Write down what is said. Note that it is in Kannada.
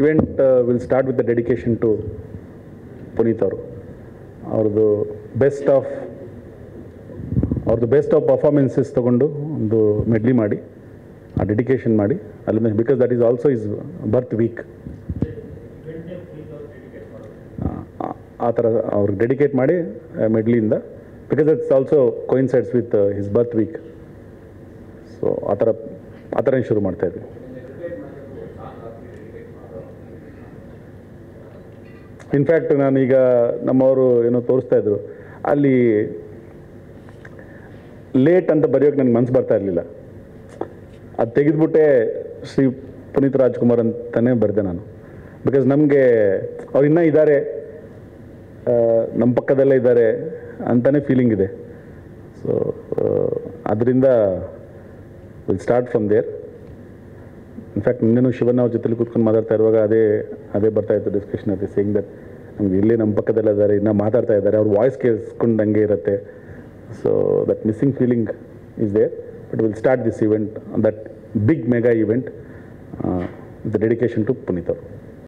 Event will start with the dedication to Puneeth ಅವರು ಅವ್ರದ್ದು ಬೆಸ್ಟ್ ಆಫ್ ಅವ್ರದ್ದು ಬೆಸ್ಟ್ ಆಫ್ ಪರ್ಫಾರ್ಮೆನ್ಸಸ್ ತೊಗೊಂಡು ಒಂದು ಮೆಡ್ಲಿ ಮಾಡಿ, ಆ ಡೆಡಿಕೇಶನ್ ಮಾಡಿ, ಅಲ್ಲಿಂದ because that is also is birth week ಆ ಥರ ಅವ್ರಿಗೆ ಡೆಡಿಕೇಟ್ ಮಾಡಿ ಮೆಡ್ಲಿಯಿಂದ because it's also coincides with his birth week so ಆ ಥರ ಆ ಥರ ಶುರು ಮಾಡ್ತಾ ಇನ್ಫ್ಯಾಕ್ಟ್ ನಾನೀಗ ನಮ್ಮವರು ಏನೋ ತೋರಿಸ್ತಾ ಇದ್ರು. ಅಲ್ಲಿ ಲೇಟ್ ಅಂತ ಬರೆಯೋಕೆ ನನಗೆ ಮನ್ಸು ಬರ್ತಾ ಇರಲಿಲ್ಲ. ಅದು ತೆಗೆದ್ಬಿಟ್ಟೆ ಶ್ರೀ ಪುನೀತ್ ರಾಜ್ಕುಮಾರ್ ಅಂತಲೇ ಬರೆದೆ ನಾನು. ಬಿಕಾಸ್ ನಮಗೆ ಅವ್ರು ಇನ್ನೂ ಇದ್ದಾರೆ. ನಮ್ಮ ಪಕ್ಕದಲ್ಲೇ ಇದ್ದಾರೆ ಅಂತಲೇ ಫೀಲಿಂಗ್ ಇದೆ. ಸೊ ಅದರಿಂದ will start from there in fact ನಿನ್ನೆನೂ Shivanna ಅವ್ರ ಜೊತೆಲಿ ಕೂತ್ಕೊಂಡು ಮಾತಾಡ್ತಾ ಇರುವಾಗ ಅದೇ ಅದೇ ಬರ್ತಾ ಇತ್ತು ಡಿಸ್ಕಷನ್ ಅದೇ ಸೇಯಿಂಗ್ ದಟ್ ನಮ್ಗೆ ಇಲ್ಲೇ ನಮ್ಮ ಪಕ್ಕದಲ್ಲೇ ಇದ್ದಾರೆ, ಇನ್ನೂ ಮಾತಾಡ್ತಾ ಇದ್ದಾರೆ, ಅವ್ರ ವಾಯ್ಸ್ ಕೇಳಿಸ್ಕೊಂಡಂಗೆ ಇರುತ್ತೆ. So that missing feeling is there but will start this event that big mega event the dedication to Puneeth ಅವರು.